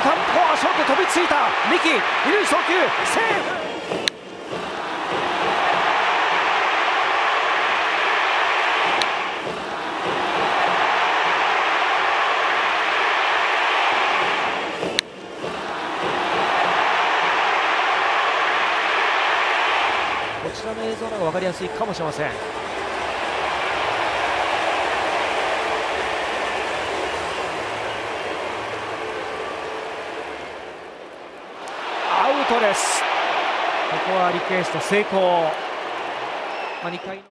ショット、飛びついた。三木二塁送球。セーフ。こちらの映像の方が分かりやすいかもしれません。アウトです。ここはリクエスト成功、まあ、2回